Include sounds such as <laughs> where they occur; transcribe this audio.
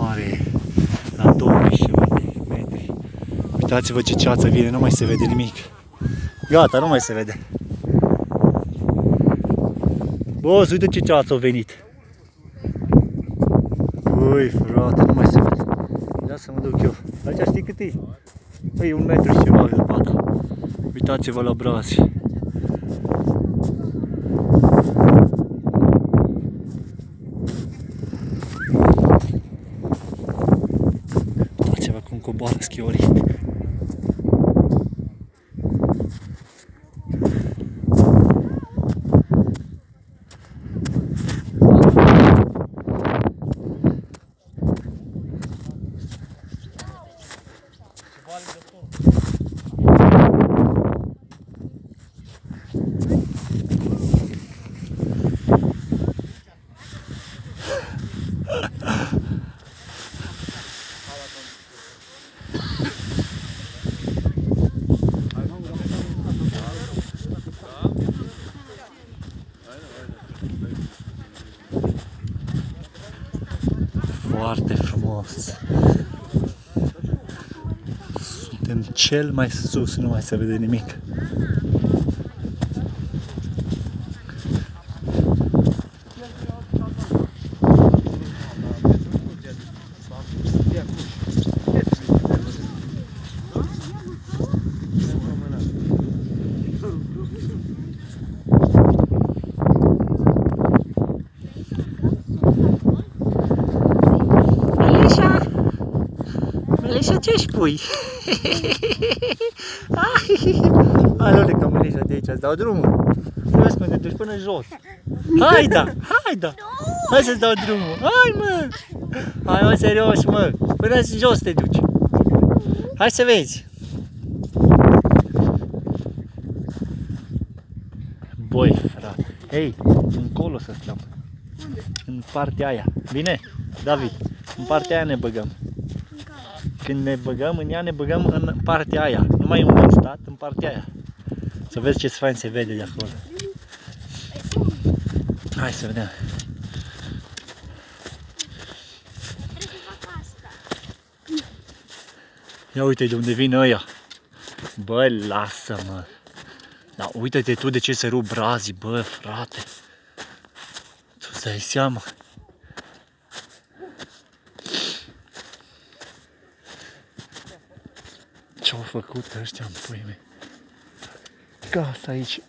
mare la 2000 de metri. Uitați-vă ce ceață vine, nu mai se vede nimic. Gata, nu mai se vede. Boss, uite ce ceață a venit. Ui, frate, nu mai se vede. Ia să mă duc eu. Aici știi cât e? Păi un metru și ceva zăpada. Uitați-vă la brazi. Bobrovsky oli. Ball Foarte frumos. Suntem cel mai sus, nu mai se vede nimic. Melișa! Melișa, ce spui? Alo, <laughs> că Melișa de aici, îți dau drumul. Vezi cum te duci până jos. Hai da, hai da. Hai să-ți dau drumul. Hai mă. Hai mă, serios mă. Până jos te duci. Hai să vezi. Băi, frate. Hei, încolo să stăm. În partea aia. Bine, David? În partea aia ne băgăm. Când ne băgăm în ea, ne băgăm în partea aia. Nu mai unde am stat, în partea aia. Să vezi ce fain se vede de acolo. Hai să vedem. Ia uite de unde vin ăia. Bă, lasă-mă. Dar uite-te tu de ce se rup brazii, bă, frate. Tu îți dai seama. Ce-au făcut ăștia în pui mei? Casa aici